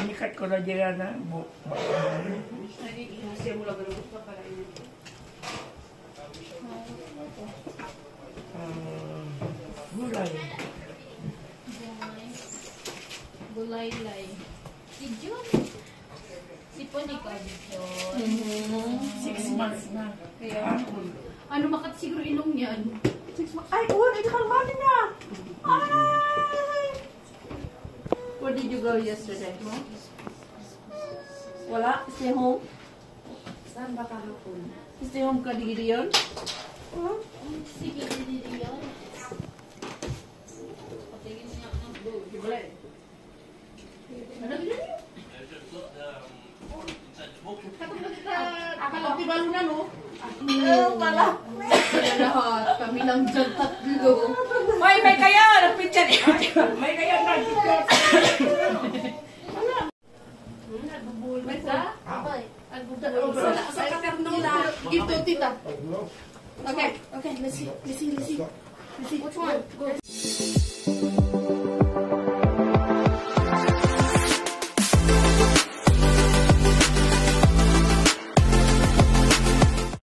Amikat ko na dyan na. Ihasya mo lang gano'n pa para ito. Ah, gulay. Gulay-lay. Si Jun. Si Ponica dito. Six months na. Kaya, ano makat siguro ilong niyan? Ano? Six months. Ay, uwan, ito ka ba? Where did you go yesterday? Wala? Stay home? Saan ba kahapon? Stay home ka di? Sige, niya ako ng. Ano gulay? Akala di balo na, no? Oo, pala. Sila lahat. Kami lang dyan tatlo. May, may kaya! Nagpicture Okay, okay, let's see. Let's see, let's see. Which one?